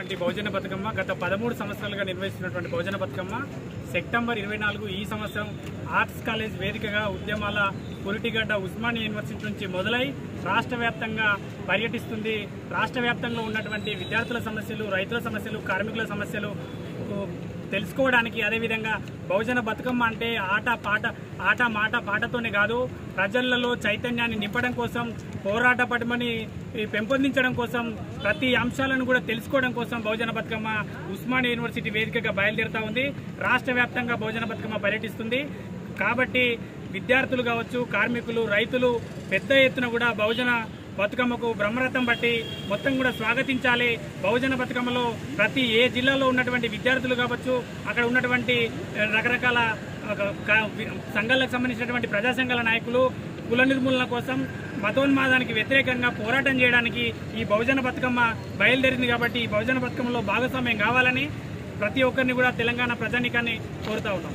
నిర్వహిస్తున్నటువంటి భోజన బతుకమ్మ గత పదమూడు సంవత్సరాలుగా నిర్వహిస్తున్నటువంటి భోజన బతుకమ్మ సెప్టెంబర్ ఇరవై నాలుగు ఈ సంవత్సరం ఆర్ట్స్ కాలేజ్ వేదికగా ఉద్యమాల పురిటిగడ్డ ఉస్మానియా యూనివర్సిటీ నుంచి మొదలై రాష్ట్ర వ్యాప్తంగా పర్యటిస్తుంది. రాష్ట్ర వ్యాప్తంగా ఉన్నటువంటి విద్యార్థుల సమస్యలు రైతుల సమస్యలు కార్మికుల సమస్యలు తెలుసుకోవడానికి అదేవిధంగా బహుజన బతుకమ్మ అంటే ఆట పాట ఆట మాట పాటతోనే కాదు ప్రజలలో చైతన్యాన్ని నింపడం కోసం పోరాట పటిమని పెంపొందించడం కోసం ప్రతి అంశాలను కూడా తెలుసుకోవడం కోసం బహుజన బతుకమ్మ ఉస్మానియా యూనివర్సిటీ వేదికగా బయలుదేరుతా ఉంది. రాష్ట్ర వ్యాప్తంగా బహుజన బతుకమ్మ పర్యటిస్తుంది. కాబట్టి విద్యార్థులు కావచ్చు కార్మికులు రైతులు పెద్ద ఎత్తున కూడా బహుజన బతుకమ్మకు బ్రహ్మరథం బట్టి మొత్తం కూడా స్వాగతించాలి. బహుజన బతుకమ్మలో ప్రతి ఏ జిల్లాలో ఉన్నటువంటి విద్యార్థులు కావచ్చు అక్కడ ఉన్నటువంటి రకరకాల సంఘాలకు సంబంధించినటువంటి ప్రజా సంఘాల నాయకులు కుల నిర్మూలన కోసం మతోన్మాదానికి వ్యతిరేకంగా పోరాటం చేయడానికి ఈ బహుజన బతుకమ్మ బయలుదేరింది కాబట్టి ఈ బహుజన బతుకమ్మలో భాగస్వామ్యం కావాలని ప్రతి ఒక్కరిని కూడా తెలంగాణ ప్రజానికాన్ని కోరుతా ఉన్నాం.